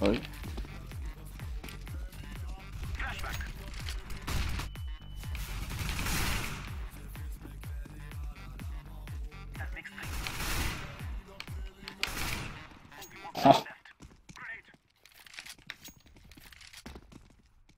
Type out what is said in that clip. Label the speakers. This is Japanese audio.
Speaker 1: あい。は